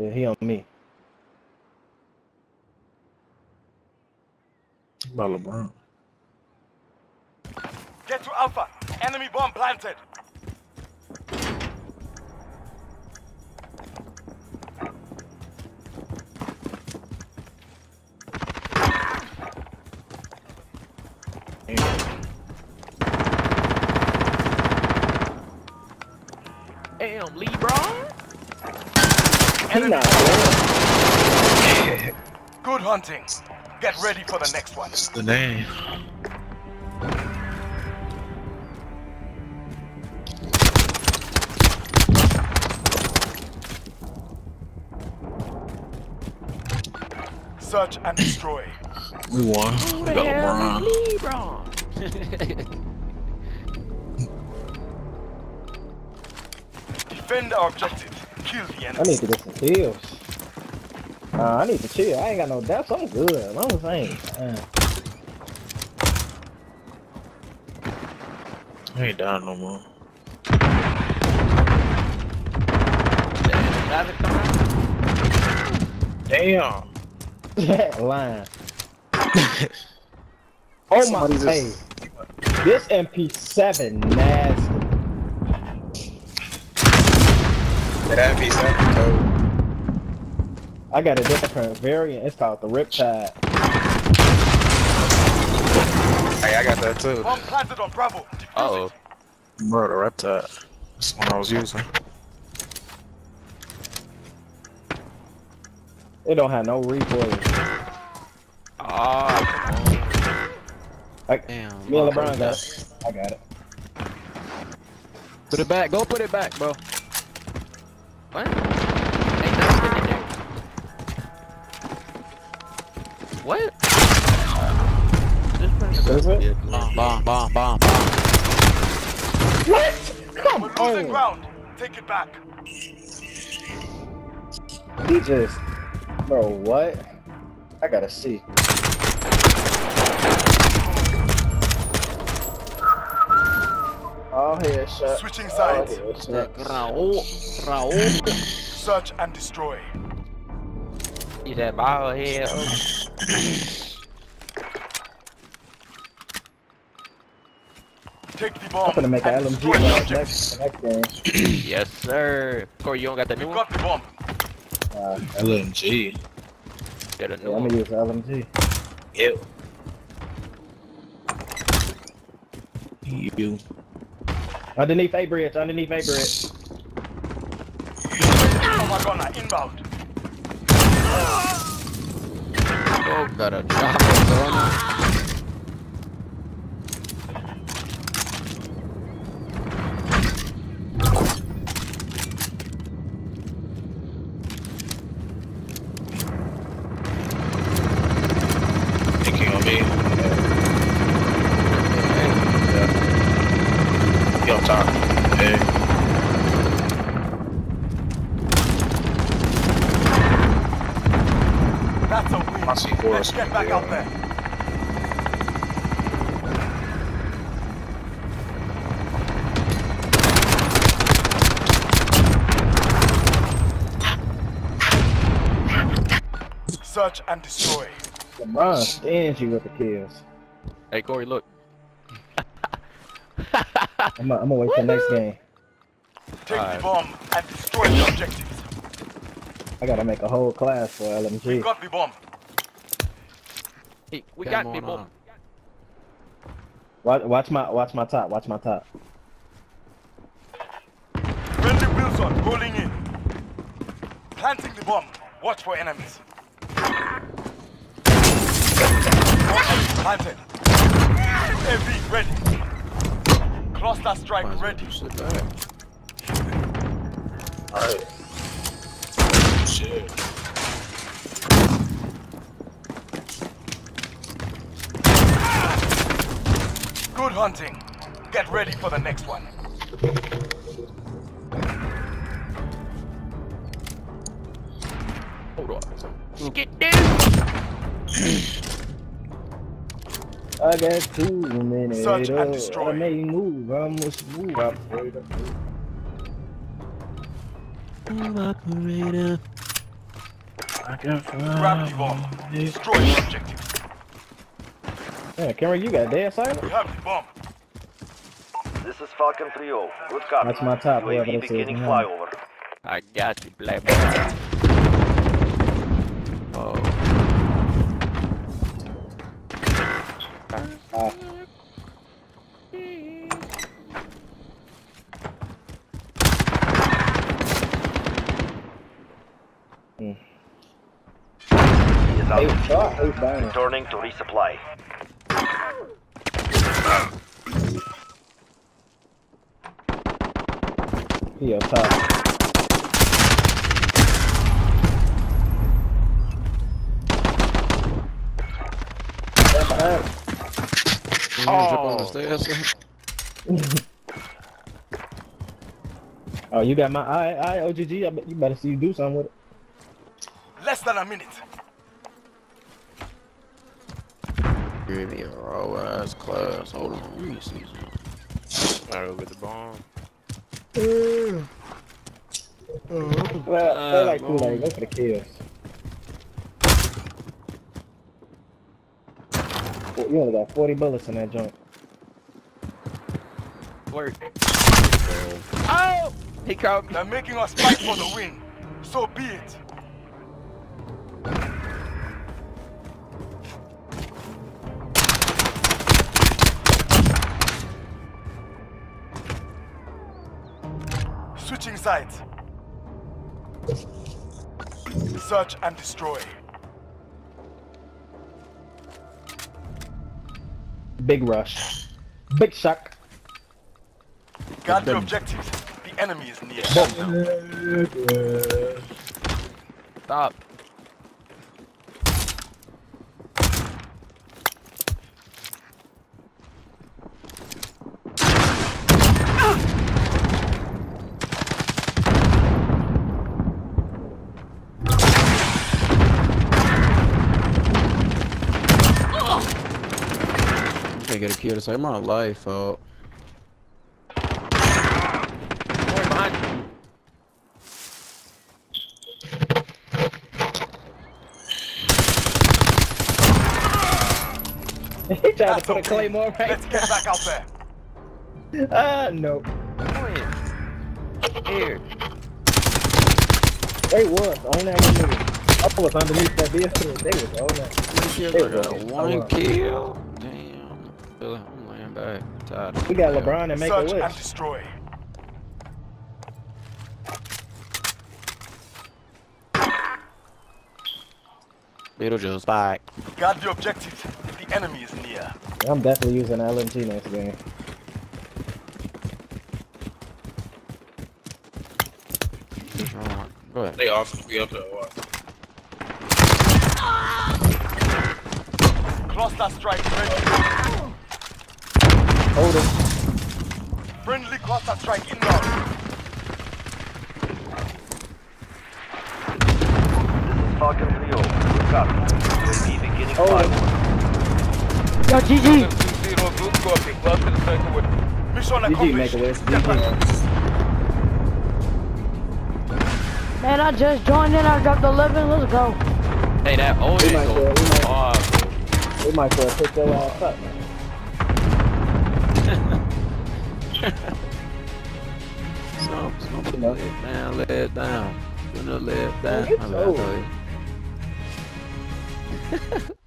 Yeah, he on me. By LeBron. Get to Alpha. Enemy bomb planted. Damn, LeBron. He Enemy not bomb. Good hunting. Get ready for the next one. That's the name. Search and destroy. We won. Who We got LeBron. LeBron? Defend our objective. Kill the I need to get some kills. Uh, I need to chill. I ain't got no depth. I'm good. I'm saying. Uh, I ain't down no more. Damn. that line. oh my Somebody hey. This MP7 nasty. That be something cold. I got a different variant. It's called the Riptide. Hey, I got that too. Bomb planted on Bravo. Uh-oh. it. Bro, the Reptile. That's the one I was using. It don't have no recoil. Ah, oh, damn. me and. LeBron got it. I got it. Put it back. Go put it back, bro. What? Is it? Bomb, bomb, bomb, bomb, bomb. What? Come We're losing on. ground. Take it back. He just, bro, what? I gotta see. All headshot. Switching All sides. headshot. Raul, Raul. Search and destroy. He's that ball head. Take the bomb. I'm gonna make an LMG next, next, next game. yes, sir. Corey, you don't got the new We've one? got the bomb. Uh, LMG. Got a yeah, new I'm one. gonna use LMG. Ew. You. Underneath A bridge, underneath A bridge. Oh my god, now inbound. Oh, got a chopper on it. Thinking on. Yeah. He on top. Hey. That's a win. I see four. Let's get back out there. Search and destroy. LeBron stingy with the kills. Hey, Corey, look. I'm gonna, wait for the next game. Take Alright. the bomb and destroy the objectives. I gotta make a whole class for We LMG. got the bomb. Hey, we Come got on people. on. Uh, watch, watch my watch my top. Watch my top. Friendly Wheelson rolling in. Planting the bomb. Watch for enemies. Planted. UAV ready. Cluster strike ready. Sit back. Alright. Shit. Good hunting. Get ready for the next one. Hold on. Get down. I got two minutes. Search and destroy. I may move. I must move. Operator. Operator. Grab the bomb. Destroy the objective. Yeah, Cameron, you got dead silent? We have the bomb. This is Falcon 3-0. Good copy. That's my top, whoever UAV this is, beginning yeah. flyover. I got you, black boy. Oh. Ah. He is out Hey, of shot, fuel. Returning to resupply. He up top. Oh. Oh, you got my eye, eye, OGG. I bet you better see you do something with it. Less than a minute. Give me a raw ass class. Hold on. Let me see. Alright, with the bomb. Well, they like Kool-Aid. Go for the kills. You only got 40 bullets in that joint. Work. Oh! He caught me. They're making us fight for the win. So be it. Switching sides. Search and destroy. Big rush. Big shock. Guard the objectives. The enemy is near. Stop. Can't get a kill to say I'm on a life, oh. Boy, he tried to That's put a claymore right Let's get back out there. Ah, no. Boy. Here. They was on that one. I was underneath that vehicle. They was on that. Shit, There I we got go. one wow. kill. Damn. Feel it. I'm laying back. Tired. We got. LeBron and make a Search and wish. destroy. Beetlejuice back. Guard the objectives. The enemy is near. I'm definitely using LMG next game. Go ahead. They off we up there. What? Cluster strike ready. Hold him. Friendly cluster strike inbound. This is Falcon 3-0. Good copy. UAV beginning Oh. flyover. Yo, GG. Mission GG make accomplished. a wish. Step back. GG. Man, I just joined in. I dropped 11. Let's go. Hey, that old We is might so go, we might- hard. We might as well pick your ass up, Some, some You know. lay it down, lay it down. Gonna lay it down. it's